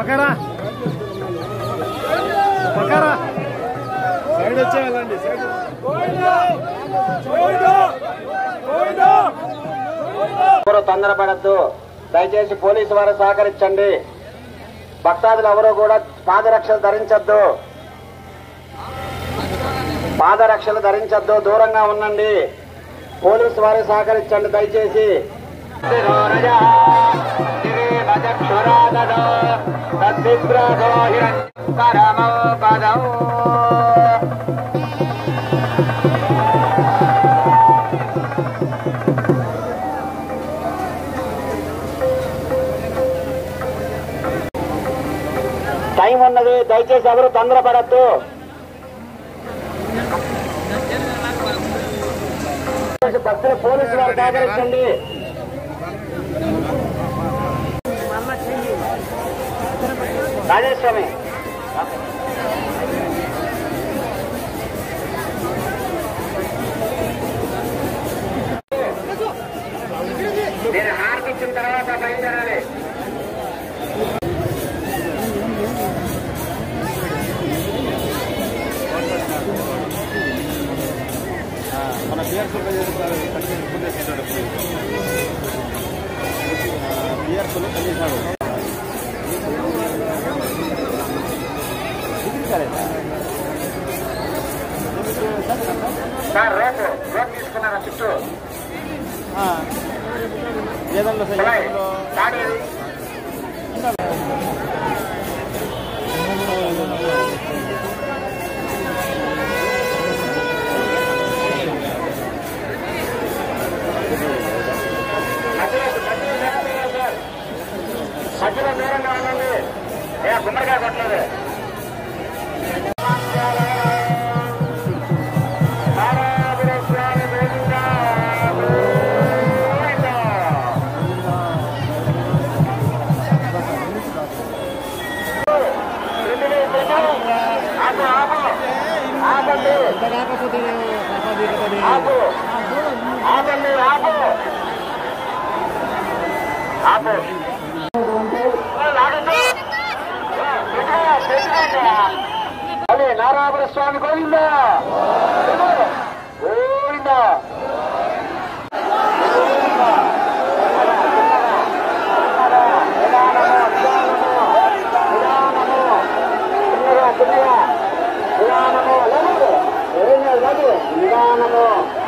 పక్కరా. పక్కరా. Side వచ్చేయాలండి side ఎవరు తొందరపడద్దు. దయచేసి police వారు సహకరించండి. భక్తాదులు ఎవరు కూడా పాదరక్షలు ధరించద్దు. పాదరక్షలు ధరించద్దు దూరంగా ఉండండి. పోలీసు వారు సహకరించండి దయచేసి. టైం ఉన్నది దయచేసి ఎవరు తొందరపడద్దు. భక్తులు పోలీసు వారు సహకరించండి రాజేశ్వమి నేను హారతి ఇచ్చిన తర్వాత బయలుదేరాలి మన బిఆర్ కలిసేసాడు బిఆర్ కలిసాడు సార్ రేపు రేపు తీసుకున్నారా చుట్టూ? ఏదన్నా. సార్. మధ్యలో దూరంగా ఉండండి. ఏ గుమ్మడికాయ కొట్టలేదు. నారాయణ స్వామి గోవింద Yeah. 你기 도, 안.